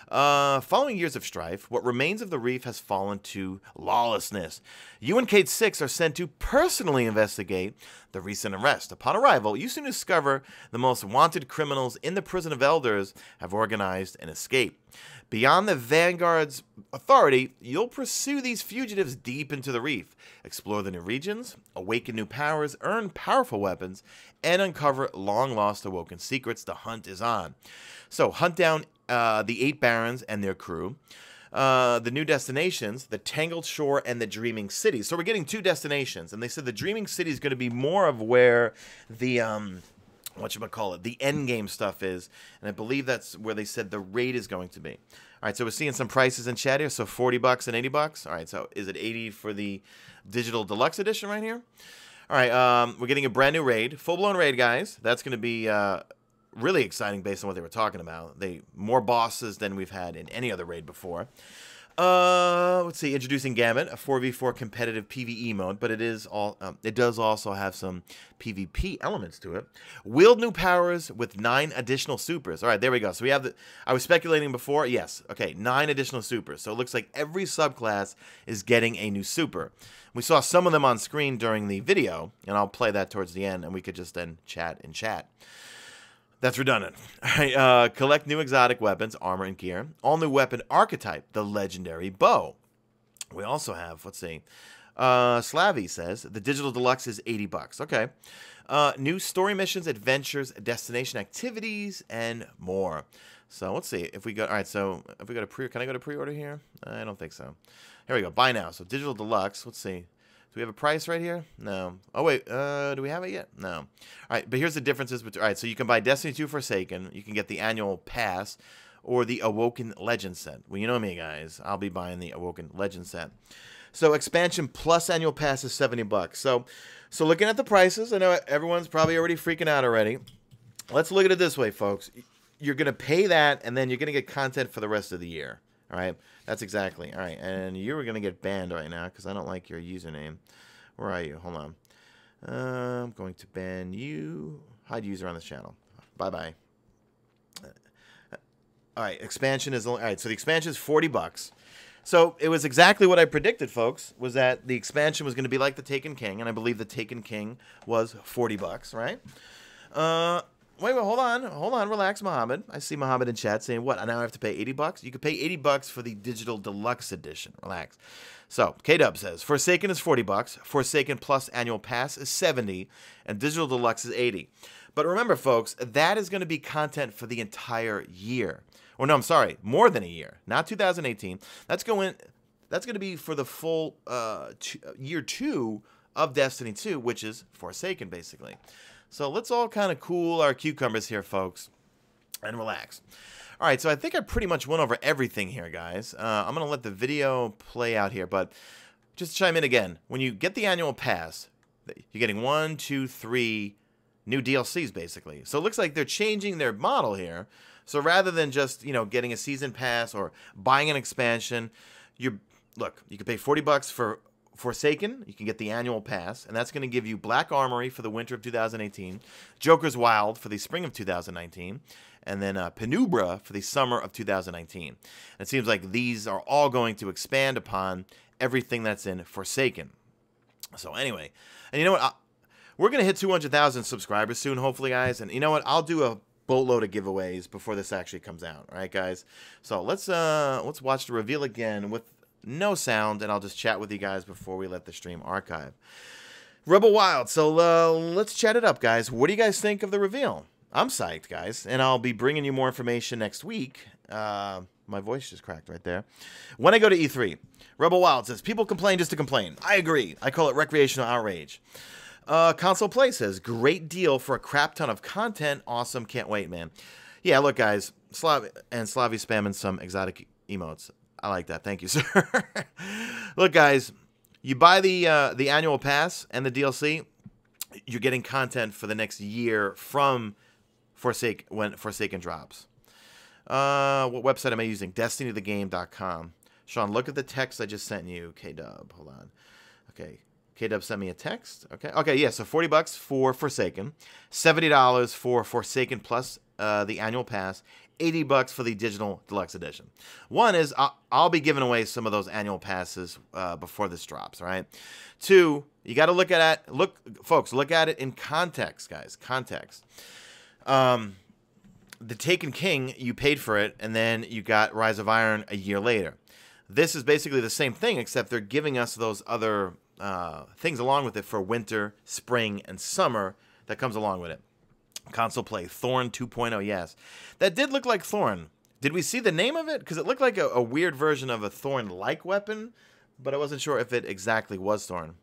Uh, following years of strife, what remains of the reef has fallen to lawlessness. You and Cayde-6 are sent to personally investigate the recent arrest. Upon arrival, you soon discover the most wanted criminals in the prison of elders have organized an escape. Beyond the Vanguard's authority, you'll pursue these fugitives deep into the reef, explore the new regions, awaken new powers, earn powerful weapons, and uncover long lost awoken secrets. The hunt is on. So, hunt down uh, the eight barons and their crew. Uh, the new destinations, the Tangled Shore and the Dreaming City. So we're getting two destinations, and they said the Dreaming City is going to be more of where the um, what you call it, the end game stuff is, and I believe that's where they said the raid is going to be. All right, so we're seeing some prices in chat here. So 40 bucks and 80 bucks. All right, so is it 80 for the digital deluxe edition right here? All right, um, we're getting a brand new raid, full blown raid, guys. That's going to be uh, really exciting based on what they were talking about. They more bosses than we've had in any other raid before. Uh, let's see. Introducing Gambit, a 4v4 competitive PVE mode, but it is all. Um, it does also have some PvP elements to it. Wield new powers with nine additional supers. All right, there we go. So we have the. I was speculating before. Yes, okay, nine additional supers. So it looks like every subclass is getting a new super. We saw some of them on screen during the video, and I'll play that towards the end, and we could just then chat and chat. That's redundant. All right, uh, collect new exotic weapons, armor, and gear. All new weapon archetype, the legendary bow. We also have, let's see, uh, Slavy says the digital deluxe is 80 bucks. Okay. Uh, new story missions, adventures, destination activities, and more. So let's see if we go. All right, so if we go to pre, can I go to pre-order here? I don't think so. Here we go. Buy now. So digital deluxe. Let's see we have a price right here? No. Oh, wait. Uh, do we have it yet? No. All right, but here's the differences. Between, all right, so you can buy Destiny 2 Forsaken. You can get the annual pass or the Awoken Legend set. Well, you know me, guys. I'll be buying the Awoken Legend set. So expansion plus annual pass is 70 bucks. So, so looking at the prices, I know everyone's probably already freaking out already. Let's look at it this way, folks. You're going to pay that, and then you're going to get content for the rest of the year. All right, that's exactly all right. And you are gonna get banned right now because I don't like your username. Where are you? Hold on. Uh, I'm going to ban you. Hide user on this channel. Bye bye. All right, expansion is all right. So the expansion is forty bucks. So it was exactly what I predicted, folks. Was that the expansion was going to be like the Taken King, and I believe the Taken King was forty bucks, right? Uh, wait, wait, hold on, hold on, relax, Mohammed. I see Mohammed in chat saying, "What? I now I have to pay 80 bucks? You could pay 80 bucks for the digital deluxe edition. Relax." So K Dub says, "Forsaken is 40 bucks. Forsaken plus annual pass is 70, and digital deluxe is 80." But remember, folks, that is going to be content for the entire year. Or no, I'm sorry, more than a year. Not 2018. That's going. That's going to be for the full uh, year two of Destiny 2, which is Forsaken, basically. So let's all kind of cool our cucumbers here, folks, and relax. All right, so I think I pretty much went over everything here, guys. Uh, I'm going to let the video play out here, but just chime in again. When you get the annual pass, you're getting one, two, three new DLCs, basically. So it looks like they're changing their model here. So rather than just, you know, getting a season pass or buying an expansion, you look, you could pay 40 bucks for Forsaken, you can get the annual pass, and that's going to give you Black Armory for the winter of 2018, Joker's Wild for the spring of 2019, and then uh, Penumbra for the summer of 2019. And it seems like these are all going to expand upon everything that's in Forsaken. So anyway, and you know what? I, we're going to hit 200,000 subscribers soon, hopefully, guys. And you know what? I'll do a boatload of giveaways before this actually comes out. All right, guys. So let's uh let's watch the reveal again with no sound, and I'll just chat with you guys before we let the stream archive. Rebel Wild. So uh, let's chat it up, guys. What do you guys think of the reveal? I'm psyched, guys, and I'll be bringing you more information next week. Uh, my voice just cracked right there. When I go to E3, Rebel Wild says people complain just to complain. I agree. I call it recreational outrage. Uh, Console Play says great deal for a crap ton of content. Awesome. Can't wait, man. Yeah, look, guys. Slav and Slavy spamming some exotic emotes. I like that. Thank you, sir. Look, guys, you buy the uh, the annual pass and the DLC, you're getting content for the next year from Forsake when Forsaken drops. Uh, what website am I using? DestinyTheGame.com. Sean, look at the text I just sent you. K Dub, hold on. Okay, K Dub sent me a text. Okay, okay, yeah. So forty bucks for Forsaken, seventy dollars for Forsaken plus uh, the annual pass, 80 bucks for the digital deluxe edition. One is I'll, I'll be giving away some of those annual passes uh, before this drops, right? Two, you got to look at it, look, folks, look at it in context, guys, context. Um, the Taken King, you paid for it, and then you got Rise of Iron a year later. This is basically the same thing, except they're giving us those other uh, things along with it for winter, spring, and summer that comes along with it console play. Thorn 2.0, yes. That did look like Thorn. Did we see the name of it? Because it looked like a, a, weird version of a Thorn-like weapon, but I wasn't sure if it exactly was Thorn.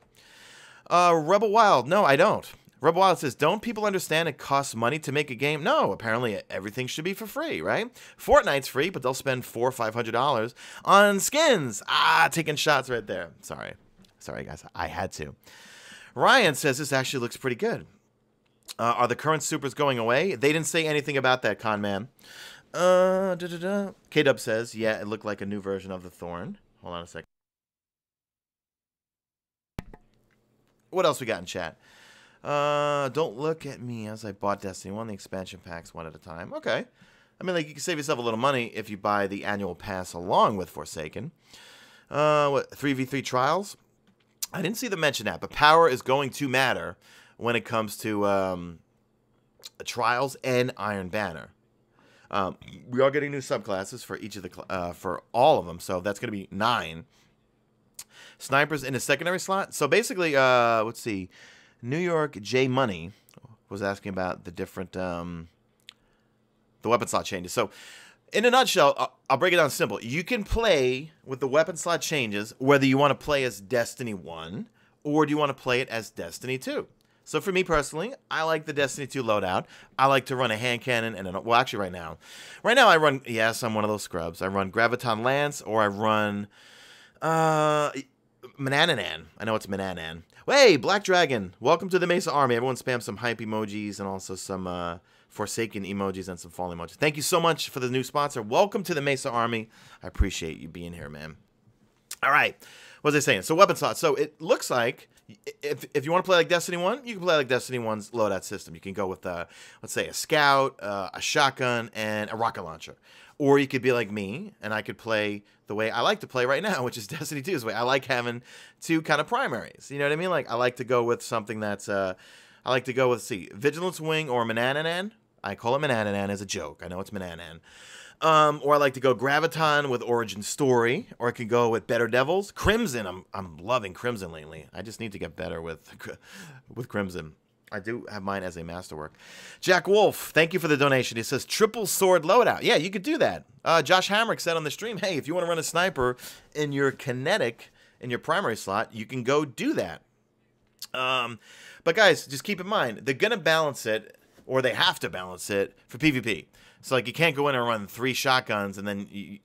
Uh, Rebel Wild, no, I don't. Rebel Wild says, don't people understand it costs money to make a game? No, apparently everything should be for free, right? Fortnite's free, but they'll spend four or five hundred dollars on skins. Ah, taking shots right there. Sorry. Sorry, guys. I had to. Ryan says this actually looks pretty good. Uh, are the current supers going away? They didn't say anything about that, con man. Uh. K-Dub says, yeah, it looked like a new version of the Thorn. Hold on a second. What else we got in chat? Uh, don't look at me as I bought Destiny 1, the expansion packs one at a time. Okay. I mean, like, you can save yourself a little money if you buy the annual pass along with Forsaken. Uh, what, 3v3 trials? I didn't see them mention that, but power is going to matter when it comes to um, Trials and Iron Banner. Um, we are getting new subclasses for each of the uh, for all of them, so that's going to be nine. Snipers in a secondary slot. So basically, uh, let's see, New York J Money was asking about the different um, the weapon slot changes. So, in a nutshell, I'll, I'll break it down simple. You can play with the weapon slot changes whether you want to play as Destiny One or do you want to play it as Destiny Two. So for me personally, I like the Destiny 2 loadout. I like to run a hand cannon and a, well, actually right now, right now I run. Yes, I'm one of those scrubs. I run Graviton Lance or I run uh Manananan. I know it's Manannan. Hey, Black Dragon, welcome to the Mesa Army. Everyone spam some hype emojis and also some uh, Forsaken emojis and some falling emojis. Thank you so much for the new sponsor. Welcome to the Mesa Army. I appreciate you being here, man. All right, what was I saying? So weapon slots. So it looks like if, if you want to play like Destiny 1, you can play like Destiny 1's loadout system. You can go with, uh, let's say, a scout, uh, a shotgun, and a rocket launcher. Or you could be like me, and I could play the way I like to play right now, which is Destiny 2's way. I like having two kind of primaries. You know what I mean? Like, I like to go with something that's, uh, I like to go with, see, Vigilance Wing or Manananan. I call it Manananan as a joke. I know it's Manannan. Um, or I like to go Graviton with Origin Story, or I could go with Better Devils. Crimson, I'm I'm loving Crimson lately. I just need to get better with with Crimson. I do have mine as a masterwork. Jack Wolf, thank you for the donation. He says triple sword loadout. Yeah, you could do that. Uh, Josh Hamrick said on the stream, hey, if you want to run a sniper in your kinetic in your primary slot, you can go do that. Um, but guys, just keep in mind they're gonna balance it, or they have to balance it for PvP. So like you can't go in and run three shotguns and then you,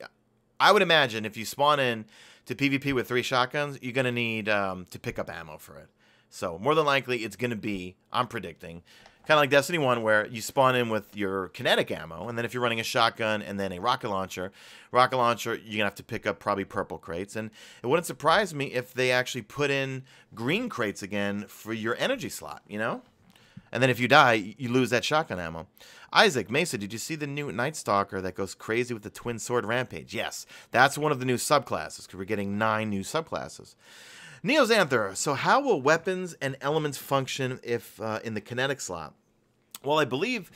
I would imagine if you spawn in to PvP with three shotguns, you're gonna need um, to pick up ammo for it. So more than likely, it's gonna be I'm predicting kind of like Destiny 1, where you spawn in with your kinetic ammo, and then if you're running a shotgun and then a rocket launcher, rocket launcher, you're going to have to pick up probably purple crates. And it wouldn't surprise me if they actually put in green crates again for your energy slot, you know? And then if you die, you lose that shotgun ammo. Isaac, Mesa, did you see the new Night Stalker that goes crazy with the Twin Sword Rampage? Yes, that's one of the new subclasses, because we're getting nine new subclasses. Neozanther, so how will weapons and elements function if uh, in the kinetic slot? Well, I believe.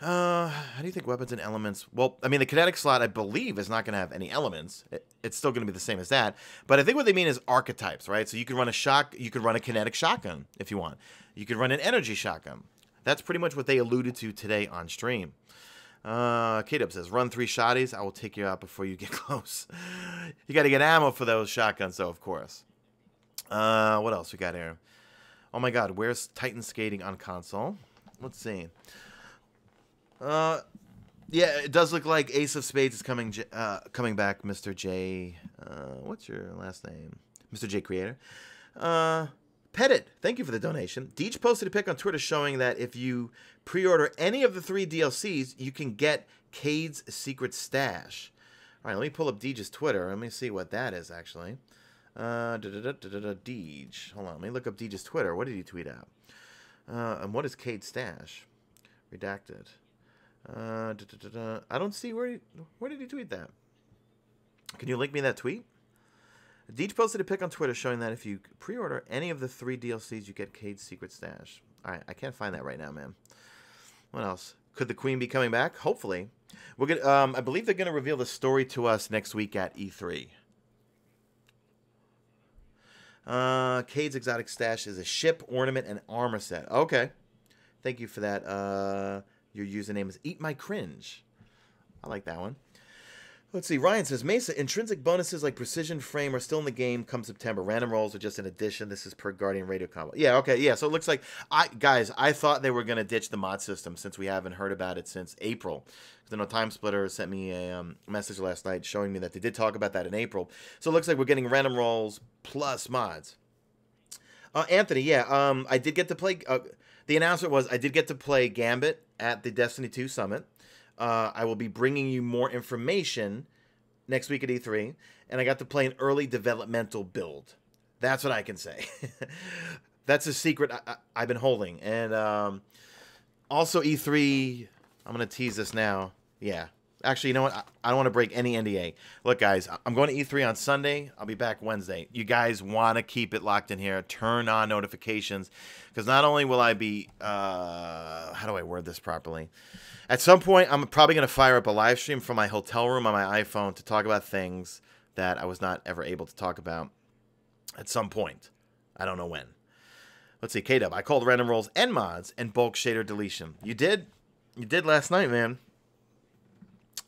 Uh, how do you think weapons and elements? Well, I mean, the kinetic slot, I believe, is not going to have any elements. It, it's still going to be the same as that. But I think what they mean is archetypes, right? So you can run a shock, you could run a kinetic shotgun if you want. You could run an energy shotgun. That's pretty much what they alluded to today on stream. Uh, K-Dub says, run three shotties. I will take you out before you get close. you got to get ammo for those shotguns, though, of course. Uh, what else we got here? Oh my god, where's Titan Skating on console? Let's see. Uh, yeah, it does look like Ace of Spades is coming uh, coming back, Mr. J. Uh, what's your last name? Mr. J Creator. Uh, Pettit, thank you for the donation. Deej posted a pic on Twitter showing that if you pre-order any of the three DLCs, you can get Cayde's secret stash. All right, let me pull up Deej's Twitter. Let me see what that is actually. Uh, Deej. Hold on, let me look up Deej's Twitter. What did he tweet out? Uh, and what is Cayde Stash? Redacted. Uh, da, da, da, I don't see where he, where did he tweet that. Can you link me that tweet? Deej posted a pic on Twitter showing that if you pre-order any of the three DLCs, you get Cayde's secret stash. All right, I can't find that right now, man. What else? Could the Queen be coming back? Hopefully. We're gonna. Um, I believe they're gonna reveal the story to us next week at E3. Uh, Cayde's exotic stash is a ship, ornament, and armor set. Okay. Thank you for that. Uh, your username is Eat My Cringe. I like that one. Let's see. Ryan says Mesa intrinsic bonuses like precision frame are still in the game come September. Random rolls are just an addition. This is per Guardian Radio combo. Yeah. Okay. Yeah. So it looks like I guys. I thought they were gonna ditch the mod system since we haven't heard about it since April. Because I know Time Splitter sent me a um, message last night showing me that they did talk about that in April. So it looks like we're getting random rolls plus mods. Uh, Anthony, yeah, um, I did get to play. Uh, the announcement was I did get to play Gambit at the Destiny 2 Summit. Uh, I will be bringing you more information next week at E3, and I got to play an early developmental build. That's what I can say. That's a secret I, have been holding. And um, also E3, I'm going to tease this now. Yeah, Actually, you know what? I don't want to break any NDA. Look, guys, I'm going to E3 on Sunday. I'll be back Wednesday. You guys want to keep it locked in here. Turn on notifications because not only will I be, uh, how do I word this properly? At some point, I'm probably going to fire up a live stream from my hotel room on my iPhone to talk about things that I was not ever able to talk about at some point. I don't know when. Let's see, K Dub. I called random rolls and mods and bulk shader deletion. You did? You did last night, man.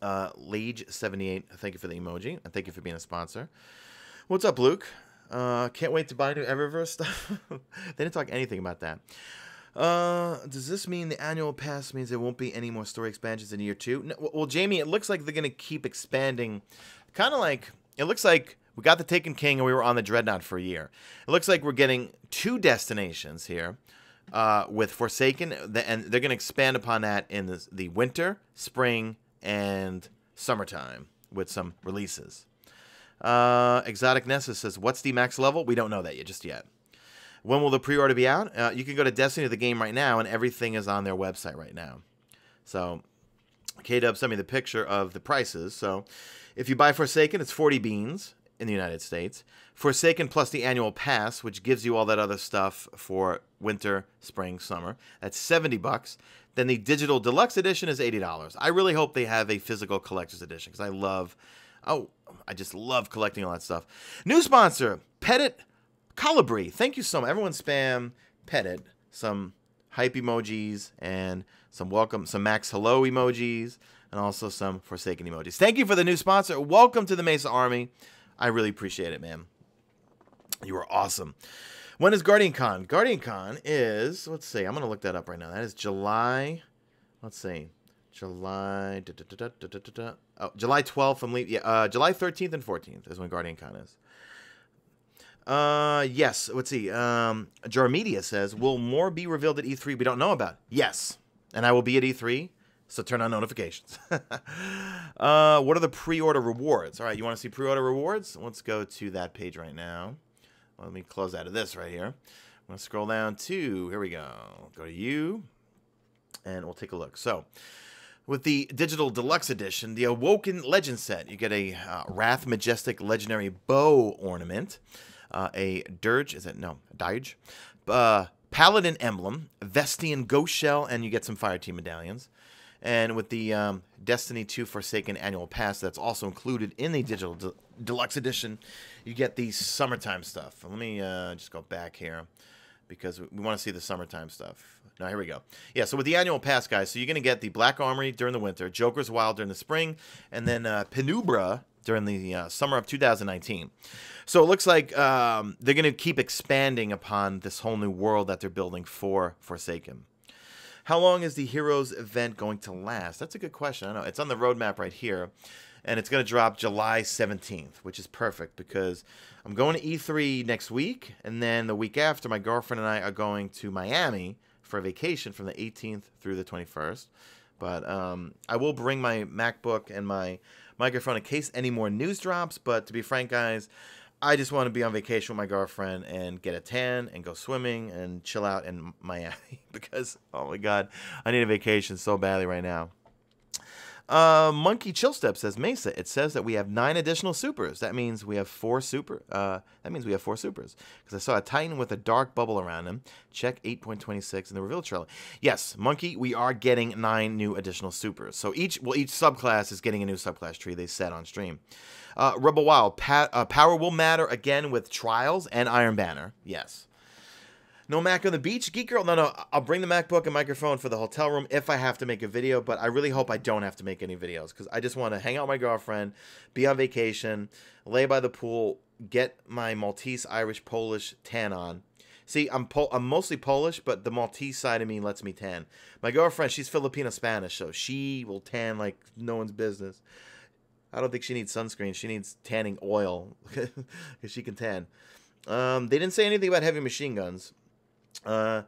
Uh, Lage78, thank you for the emoji, and thank you for being a sponsor. What's up, Luke? Uh, can't wait to buy new Eververse stuff. they didn't talk anything about that. Uh, does this mean the annual pass means there won't be any more story expansions in year two? No, well, Jamie, it looks like they're going to keep expanding. Kind of like, it looks like we got the Taken King and we were on the Dreadnought for a year. It looks like we're getting two destinations here uh, with Forsaken, and they're going to expand upon that in the, the winter, spring, and summertime with some releases. Uh, Exotic Nessus says, "What's the max level? We don't know that yet, just yet. When will the pre-order be out? Uh, you can go to Destiny of the game right now, and everything is on their website right now. So, K Dub sent me the picture of the prices. So, if you buy Forsaken, it's 40 beans. in the United States. Forsaken plus the annual pass, which gives you all that other stuff for winter, spring, summer. That's 70 bucks. Then the digital deluxe edition is $80. I really hope they have a physical collector's edition because I love, oh, I just love collecting all that stuff. New sponsor, Pettit Colibri. Thank you so much. Everyone spam Pettit. Some hype emojis and some welcome, some Max Hello emojis and also some Forsaken emojis. Thank you for the new sponsor. Welcome to the Mesa Army. I really appreciate it, man. You are awesome. When is GuardianCon? Guardian Con is, let's see, I'm going to look that up right now. That is July, let's see, July, da, da, da, oh, July 12th from leave, yeah, uh, July 13th and 14th is when GuardianCon is. Uh, yes, let's see. Um, Jarmedia says, will more be revealed at E3 we don't know about? Yes, and I will be at E3, so turn on notifications. uh, what are the pre-order rewards? All right, you want to see pre-order rewards? Let's go to that page right now. Let me close out of this right here. I'm going to scroll down to, here we go. Go to you, and we'll take a look. So, with the digital deluxe edition, the Awoken Legend set, you get a uh, Wrath Majestic Legendary Bow ornament, uh, a Dirge, is it? No, Dirge. Uh, Paladin Emblem, Vestian Ghost Shell, and you get some Fire Team medallions. And with the um, Destiny 2 Forsaken annual pass that's also included in the digital de deluxe edition, you get the summertime stuff. Let me uh, just go back here because we want to see the summertime stuff. Now, here we go. Yeah, so with the annual pass, guys, so you're going to get the Black Armory during the winter, Joker's Wild during the spring, and then uh, Penumbra during the uh, summer of 2019. So it looks like um, they're going to keep expanding upon this whole new world that they're building for Forsaken. How long is the Heroes event going to last? That's a good question. I know it's on the roadmap right here, and it's going to drop July 17th, which is perfect because I'm going to E3 next week, and then the week after, my girlfriend and I are going to Miami for a vacation from the 18th through the 21st. But um, I will bring my MacBook and my microphone in case any more news drops. But to be frank, guys, I just want to be on vacation with my girlfriend and get a tan and go swimming and chill out in Miami because, oh my God, I need a vacation so badly right now. Uh, Monkey Chillstep says Mesa. It says that we have nine additional supers. That means we have four super. Uh, that means we have four supers because I saw a Titan with a dark bubble around him. Check 8.26 in the reveal trailer. Yes, Monkey. We are getting nine new additional supers. So each well each subclass is getting a new subclass tree. They said on stream. Uh, Rebel Wild, pa uh, power will matter again with Trials and Iron Banner. Yes. No Mac on the beach? Geek Girl? No, no. I'll bring the MacBook and microphone for the hotel room if I have to make a video, but I really hope I don't have to make any videos because I just want to hang out with my girlfriend, be on vacation, lay by the pool, get my Maltese, Irish, Polish tan on. See, I'm I'm mostly Polish, but the Maltese side of me lets me tan. My girlfriend, she's Filipino Spanish, so she will tan like no one's business. I don't think she needs sunscreen. She needs tanning oil because she can tan. Um, they didn't say anything about heavy machine guns. Uh,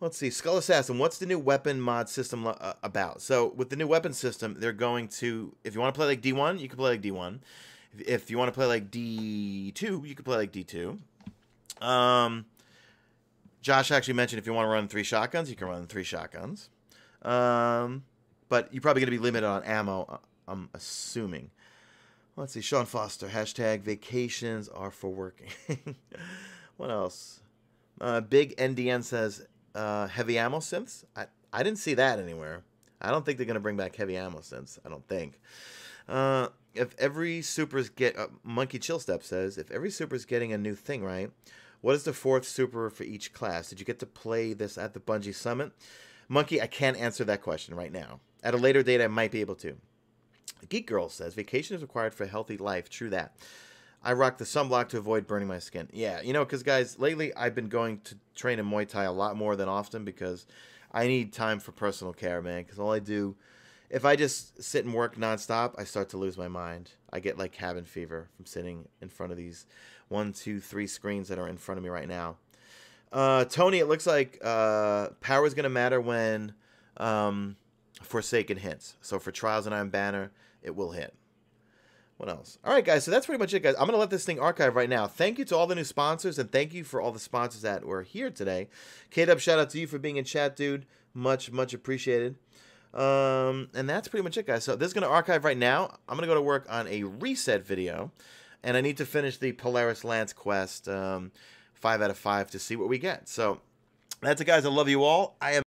let's see. Skull Assassin, what's the new weapon mod system uh, about? So, with the new weapon system, they're going to, if you want to play like D1, you can play like D1. If, if you want to play like D2, you can play like D2. Um, Josh actually mentioned if you want to run three shotguns, you can run three shotguns. Um, but you're probably going to be limited on ammo, uh, I'm assuming. Let's see. Sean Foster, hashtag vacations are for working. what else? Uh, Big NDN says uh, heavy ammo synths. I, I didn't see that anywhere. I don't think they're going to bring back heavy ammo synths. I don't think. Uh, if every super's get uh, Monkey Chill Step says if every super's getting a new thing, right? What is the fourth super for each class? Did you get to play this at the Bungie Summit? Monkey, I can't answer that question right now. At a later date, I might be able to. Geek Girl says vacation is required for a healthy life. True that. I rock the sunblock to avoid burning my skin. Yeah, you know, because guys, lately I've been going to train in Muay Thai a lot more than often because I need time for personal care, man. Because all I do, if I just sit and work nonstop, I start to lose my mind. I get like cabin fever from sitting in front of these one, two, three screens that are in front of me right now. Uh, Tony, it looks like uh, power is going to matter when um, Forsaken hits. So for Trials and Iron Banner, it will hit. What else? All right, guys. So that's pretty much it, guys. I'm going to let this thing archive right now. Thank you to all the new sponsors, and thank you for all the sponsors that were here today. K-Dub, shout out to you for being in chat, dude. Much, much appreciated. Um, and that's pretty much it, guys. So this is going to archive right now. I'm going to go to work on a reset video. and I need to finish the Polaris Lance quest, um, five out of five, to see what we get. So that's it, guys. I love you all. I am.